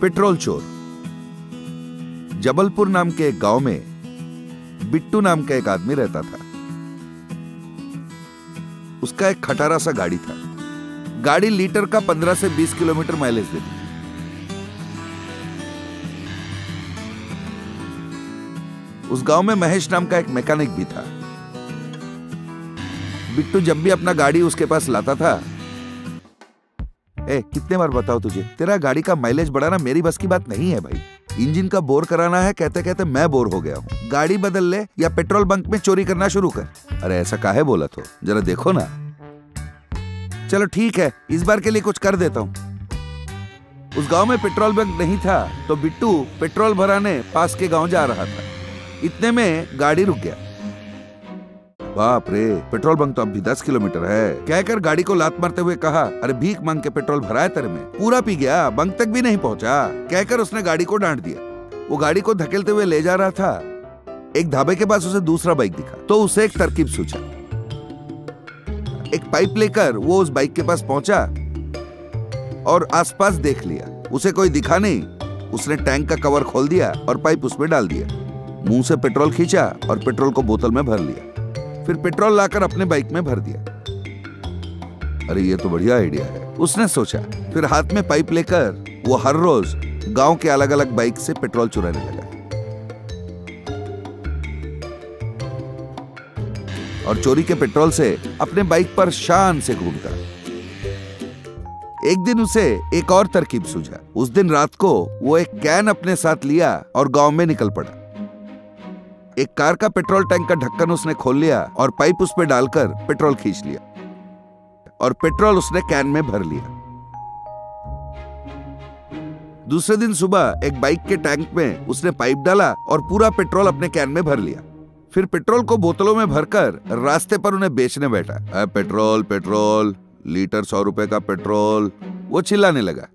Petrol चोर। जबलपुर नाम के एक गाँव में बिट्टू नाम का एक आदमी रहता था। उसका एक खटारा सा गाड़ी था। गाड़ी लीटर का 15 से 20 किलोमीटर माइलेज देती उस गाँव में महेश नाम का एक मैकेनिक भी था। बिट्टू जब भी अपना गाड़ी उसके पास लाता था ए, कितने बार बताओ तुझे? तेरा गाड़ी का माइलेज बढ़ाना मेरी बस की बात नहीं है भाई। इंजन का बोर कराना है कहते कहते मैं बोर हो गया हूँ। गाड़ी बदल ले या पेट्रोल बंक में चोरी करना शुरू कर। अरे ऐसा काहे बोला तो? जरा देखो ना। चलो ठीक है इस बार के लिए कुछ कर देता हूँ। उस गाँव में पेट्रोल बंक नहीं था तो बिट्टू पेट्रोल भराने पास के गाँव जा रहा था। इतने में गाड़ी रुक गया। बाप रे, पेट्रोल बंक तो अब भी दस किलोमीटर है। कहकर गाड़ी को लात मारते हुए कहा, अरे भीख मांग के पेट्रोल भराए तेरे में। पूरा पी गया, बंक तक भी नहीं पहुँचा। कहकर उसने गाड़ी को डांट दिया। वो गाड़ी को धकेलते हुए ले जा रहा था। एक ढाबे के पास उसे दूसरा बाइक दिखा तो उसे एक तरकीब सूझा। एक पाइप लेकर वो उस बाइक के पास पहुँचा और आसपास देख लिया। उसे कोई दिखा नहीं। उसने टैंक का कवर खोल दिया और पाइप उसमें डाल दिया। मुँह से पेट्रोल खींचा और पेट्रोल को बोतल में भर लिया। फिर पेट्रोल लाकर अपने बाइक में भर दिया। अरे, ये तो बढ़िया आइडिया है। उसने सोचा, फिर हाथ में पाइप लेकर वो हर रोज गाँव के अलग अलग बाइक से पेट्रोल चुराने लगा। और चोरी के पेट्रोल से अपने बाइक पर शान से घूमता एक दिन उसे एक और तरकीब सूझा। उस दिन रात को वो एक कैन अपने साथ लिया और गाँव में निकल पड़ा। एक कार का पेट्रोल टैंक का ढक्कन उसने खोल लिया और पाइप उस पर डालकर पेट्रोल खींच लिया और पेट्रोल उसने कैन में भर लिया। दूसरे दिन सुबह एक बाइक के टैंक में उसने पाइप डाला और पूरा पेट्रोल अपने कैन में भर लिया। फिर पेट्रोल को बोतलों में भरकर रास्ते पर उन्हें बेचने बैठा। पेट्रोल पेट्रोल, लीटर सौ रुपए का पेट्रोल, वो चिल्लाने लगा।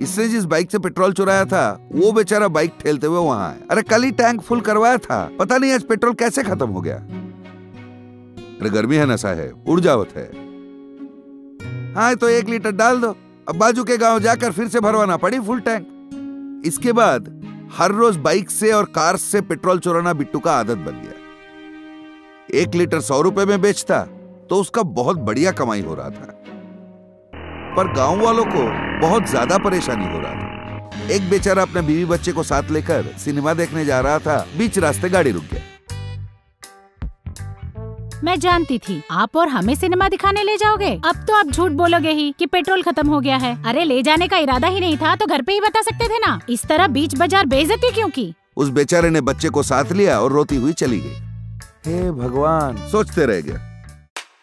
इसने जिस बाइक से पेट्रोल चुराया था, वो बेचारा बाइक ठेलते हुए वहाँ आया अरे, कल ही टैंक फुल करवाया था। पता नहीं आज पेट्रोल कैसे खत्म हो गया। अरे, गर्मी है, नशा है उड़ जावत है। हाँ तो एक लीटर डाल दो। अब बाजू के गाँव जाकर फिर से भरवाना पड़ी फुल टैंक। इसके बाद हर रोज बाइक से और कार से पेट्रोल चुराना बिट्टू का आदत बन गया। एक लीटर सौ रुपए में बेचता तो उसका बहुत बढ़िया कमाई हो रहा था। पर गाँव वालों को बहुत ज़्यादा परेशानी हो रहा था। एक बेचारा अपने बीवी बच्चे को साथ लेकर सिनेमा देखने जा रहा था बीच रास्ते गाड़ी रुक गया। मैं जानती थी आप और हमें सिनेमा दिखाने ले जाओगे। अब तो आप झूठ बोलोगे ही कि पेट्रोल खत्म हो गया है। अरे ले जाने का इरादा ही नहीं था तो घर पे ही बता सकते थे ना। इस तरह बीच बाज़ार बेइज्जती क्यों की? उस बेचारे ने बच्चे को साथ लिया और रोती हुई चली गई। हे भगवान। सोचते रह गया।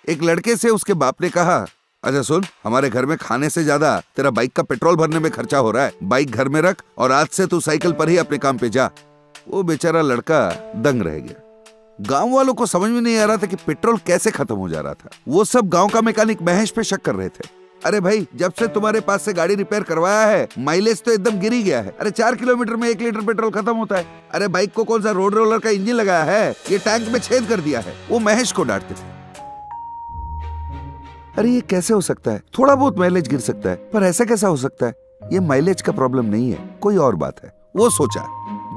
एक लड़के से उसके बाप ने कहा अच्छा सुन, हमारे घर में खाने से ज़्यादा तेरा बाइक का पेट्रोल भरने में खर्चा हो रहा है। बाइक घर में रख और आज से तू साइकिल पर ही अपने काम पे जा। वो बेचारा लड़का दंग रह गया। गाँव वालों को समझ में नहीं आ रहा था कि पेट्रोल कैसे खत्म हो जा रहा था। वो सब गाँव का मैकेनिक महेश पे शक कर रहे थे। अरे भाई, जब से तुम्हारे पास से गाड़ी रिपेयर करवाया है, माइलेज तो एकदम गिरी गया है। अरे चार किलोमीटर में एक लीटर पेट्रोल खत्म होता है। अरे बाइक को कौन सा रोड रोलर का इंजन लगाया है? ये टैंक में छेद कर दिया है। वो महेश को डांटते थे। अरे, ये कैसे हो सकता है? थोड़ा बहुत माइलेज गिर सकता है, पर ऐसा कैसा हो सकता है? ये माइलेज का प्रॉब्लम नहीं है, कोई और बात है। वो सोचा,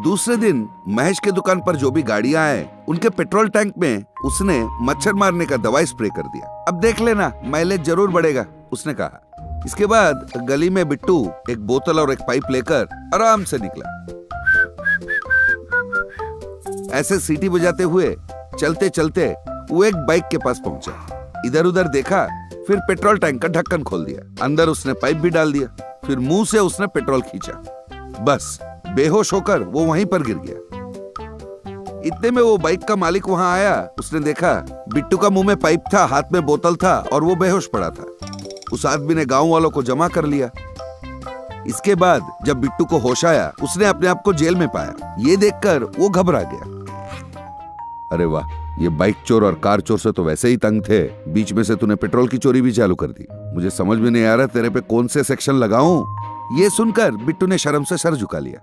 दूसरे दिन महेश के दुकान पर जो भी गाड़ियाँ आए उनके पेट्रोल टैंक में उसने मच्छर मारने का दवाई स्प्रे कर दिया। अब देख लेना माइलेज ज़रूर बढ़ेगा, उसने कहा। इसके बाद गली में बिट्टू एक बोतल और एक पाइप लेकर आराम से निकला। ऐसे सीटी बजाते हुए चलते चलते वो एक बाइक के पास पहुँचा। इधर उधर देखा फिर पेट्रोल टैंक का ढक्कन खोल दिया। अंदर उसने पाइप भी डाल दिया, फिर मुँह से उसने पेट्रोल खींचा। बस, बेहोश होकर वो वहीं पर गिर गया। इतने में वो बाइक का मालिक वहाँ आया, उसने देखा, बिट्टू का मुँह में पाइप था, हाथ में बोतल था और वो बेहोश पड़ा था। उस आदमी ने गाँव वालों को जमा कर लिया। इसके बाद जब बिट्टू को होश आया, उसने अपने आप को जेल में पाया। ये देखकर वो घबरा गया। अरे वाह ये बाइक चोर और कार चोर से तो वैसे ही तंग थे। बीच में से तूने पेट्रोल की चोरी भी चालू कर दी। मुझे समझ में नहीं आ रहा तेरे पे कौन से सेक्शन लगाऊँ। ये सुनकर बिट्टू ने शर्म से सर झुका लिया।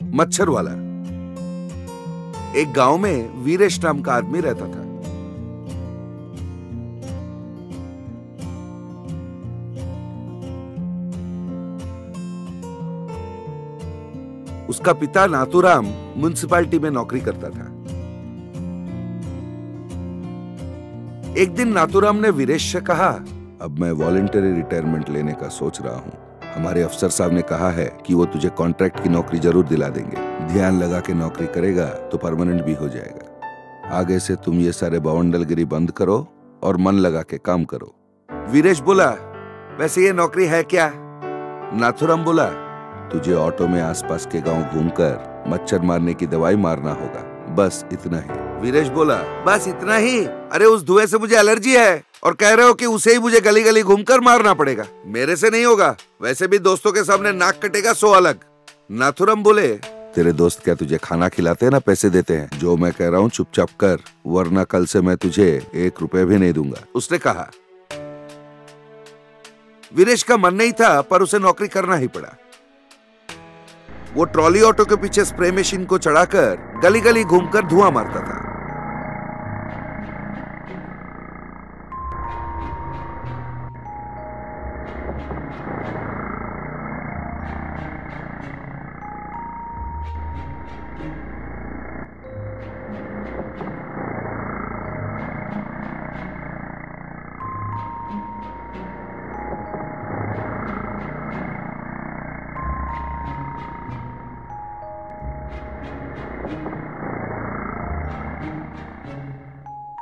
मच्छर वाला एक गाँव में वीरेश नाम का आदमी रहता था। उसका पिता नाथुराम म्यूनिसिपालिटी में नौकरी करता था। एक दिन नाथुराम ने वीरेश से कहा, अब मैं वॉलेंटरी रिटायरमेंट लेने का सोच रहा हूँ। हमारे अफसर साहब ने कहा है कि वो तुझे कॉन्ट्रैक्ट की नौकरी ज़रूर दिला देंगे। ध्यान लगा के नौकरी करेगा तो परमानेंट भी हो जाएगा। आगे से तुम ये सारे बवंडलगिरी बंद करो और मन लगा के काम करो। वीरेश बोला, वैसे ये नौकरी है क्या? नाथुराम बोला, तुझे ऑटो में आसपास के गाँव घूमकर मच्छर मारने की दवाई मारना होगा। बस इतना ही। वीरेश बोला, बस इतना ही। अरे, उस धुएँ से मुझे एलर्जी है और कह रहे हो कि उसे ही मुझे गली गली घूमकर मारना पड़ेगा। मेरे से नहीं होगा। वैसे भी दोस्तों के सामने नाक कटेगा सो अलग। नाथुरम बोले, तेरे दोस्त क्या तुझे खाना खिलाते हैं ना पैसे देते हैं? जो मैं कह रहा हूँ चुपचाप कर, वरना कल से मैं तुझे एक रुपए भी नहीं दूँगा। उसने कहा। वीरेश का मन नहीं था, पर उसे नौकरी करना ही पड़ा। वो ट्रॉली ऑटो के पीछे स्प्रे मशीन को चढ़ाकर गली गली घूमकर धुआँ मारता था।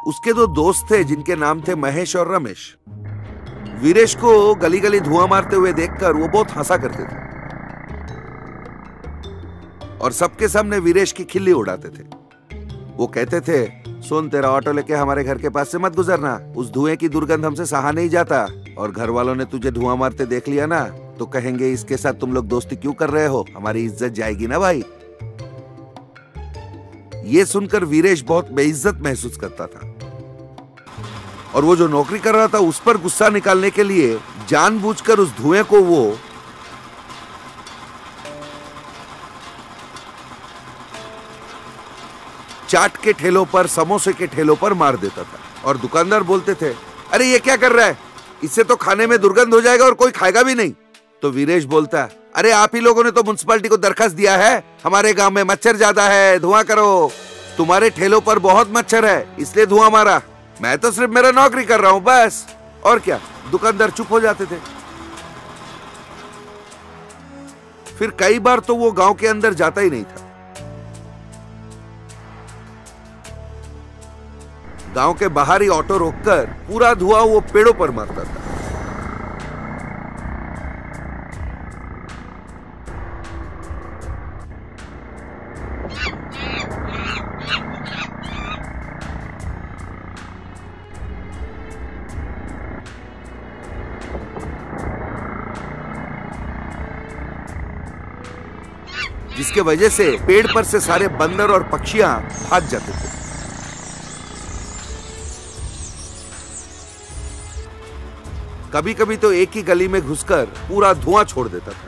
उसके दो दोस्त थे, जिनके नाम थे महेश और रमेश। वीरेश को गली गली धुआँ मारते हुए देखकर वो बहुत हंसा करते थे। और सबके सामने वीरेश की खिल्ली उड़ाते थे। वो कहते थे, सुन, तेरा ऑटो लेके हमारे घर के पास से मत गुजरना। उस धुएँ की दुर्गंध हमसे सहा नहीं जाता। और घर वालों ने तुझे धुआँ मारते देख लिया ना? तो कहेंगे, इसके साथ तुम लोग दोस्ती क्यों कर रहे हो? हमारी इज़्ज़त जाएगी ना भाई? ये सुनकर वीरेश बहुत बेइज्जत महसूस करता था। और वो जो नौकरी कर रहा था उस पर गुस्सा निकालने के लिए जानबूझकर उस धुएँ को वो चाट के ठेलों पर, समोसे के ठेलों पर मार देता था। और दुकानदार बोलते थे, अरे, ये क्या कर रहा है? इससे तो खाने में दुर्गंध हो जाएगा और कोई खाएगा भी नहीं। तो वीरेश बोलता है अरे, आप ही लोगों ने तो म्यूनसिपालिटी को दरखास्त दिया है। हमारे गाँव में मच्छर ज़्यादा है, धुआँ करो। तुम्हारे ठेलों पर बहुत मच्छर है, इसलिए धुआँ मारा। मैं तो सिर्फ़ मेरा नौकरी कर रहा हूँ, बस। और क्या? दुकानदार चुप हो जाते थे। फिर कई बार तो वो गाँव के अंदर जाता ही नहीं था। गाँव के बाहर ही ऑटो रोककर पूरा धुआँ वो पेड़ों पर मारता था। जिसके वजह से पेड़ पर से सारे बंदर और पक्षियाँ भाग जाते थे। कभी कभी तो एक ही गली में घुसकर पूरा धुआँ छोड़ देता था।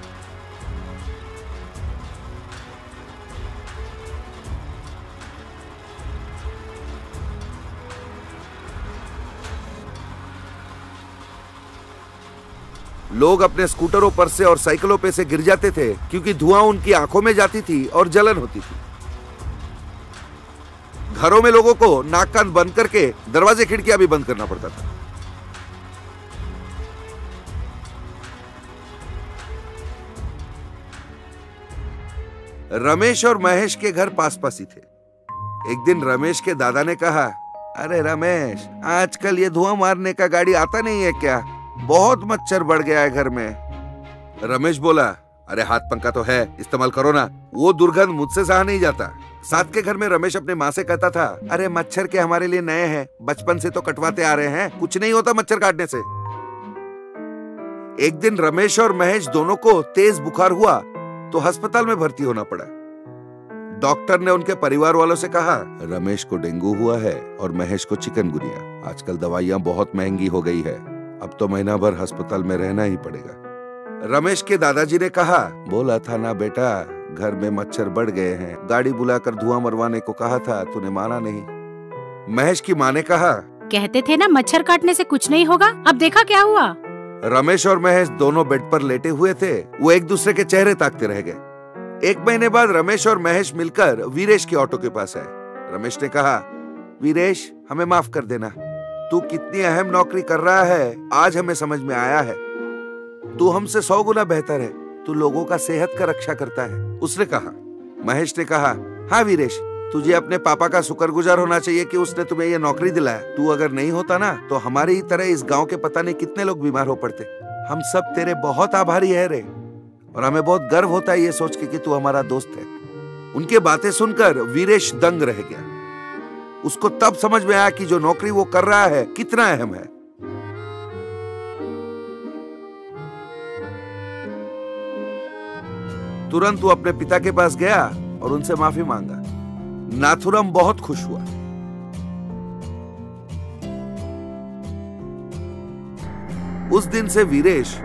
लोग अपने स्कूटरों पर से और साइकिलों पे से गिर जाते थे क्योंकि धुआँ उनकी आँखों में जाती थी और जलन होती थी। घरों में लोगों को नाक कान बंद करके दरवाजे खिड़कियाँ भी बंद करना पड़ता था। रमेश और महेश के घर पास पास ही थे। एक दिन रमेश के दादा ने कहा, अरे रमेश, आजकल ये धुआँ मारने का गाड़ी आता नहीं है क्या? बहुत मच्छर बढ़ गया है घर में। रमेश बोला, अरे हाथ पंखा तो है, इस्तेमाल करो ना। वो दुर्गंध मुझसे सहा नहीं जाता। साथ के घर में रमेश अपने माँ से कहता था, अरे मच्छर के हमारे लिए नए हैं, बचपन से तो कटवाते आ रहे हैं, कुछ नहीं होता मच्छर काटने से। एक दिन रमेश और महेश दोनों को तेज बुखार हुआ तो अस्पताल में भर्ती होना पड़ा। डॉक्टर ने उनके परिवार वालों से कहा, रमेश को डेंगू हुआ है और महेश को चिकनगुनिया। आजकल दवाइयाँ बहुत महँगी हो गई है। अब तो महीना भर अस्पताल में रहना ही पड़ेगा। रमेश के दादाजी ने कहा बोला था ना बेटा घर में मच्छर बढ़ गए हैं। गाड़ी बुलाकर धुआँ मरवाने को कहा था तूने माना नहीं। महेश की माँ ने कहा कहते थे ना मच्छर काटने से कुछ नहीं होगा। अब देखा क्या हुआ? रमेश और महेश दोनों बेड पर लेटे हुए थे। वो एक दूसरे के चेहरे ताकते रह गए। एक महीने बाद रमेश और महेश मिलकर वीरेश के ऑटो के पास आए। रमेश ने कहा वीरेश हमें माफ़ कर देना। तू कितनी अहम नौकरी कर रहा है, आज हमें समझ में आया है। तू हमसे सौ गुना बेहतर है, तू लोगों का सेहत का रक्षा करता है। उसने कहा, महेश ने कहा हाँ वीरेश, तुझे अपने पापा का शुक्रगुजार होना चाहिए कि उसने तुम्हें यह नौकरी दिलाया। तू अगर नहीं होता ना तो हमारी ही तरह इस गाँव के पता नहीं कितने लोग बीमार हो पड़ते। हम सब तेरे बहुत आभारी है रे, और हमें बहुत गर्व होता है ये सोच के कि तू हमारा दोस्त है। उनके बातें सुनकर वीरेश दंग रह गया। उसको तब समझ में आया कि जो नौकरी वो कर रहा है, कितना अहम है। तुरंत वो अपने पिता के पास गया और उनसे माफ़ी मांगा। नाथुरम बहुत खुश हुआ। उस दिन से वीरेश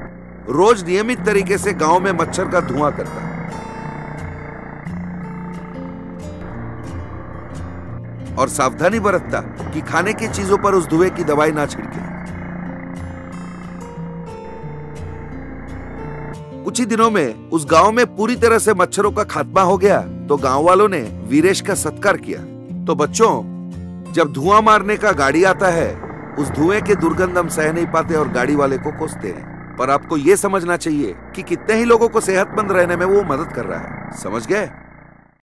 रोज नियमित तरीके से गाँव में मच्छर का धुआँ करता। और सावधानी बरतता कि खाने की चीज़ों पर उस धुएँ की दवाई ना छिड़के। कुछ ही दिनों में उस गाँव में पूरी तरह से मच्छरों का खात्मा हो गया तो गाँव वालों ने वीरेश का सत्कार किया। तो बच्चों, जब धुआँ मारने का गाड़ी आता है, उस धुएँ के दुर्गंध हम सह नहीं पाते और गाड़ी वाले को कोसते हैं। पर आपको यह समझना चाहिए कि कितने ही लोगों को सेहतमंद रहने में वो मदद कर रहा है। समझ गए?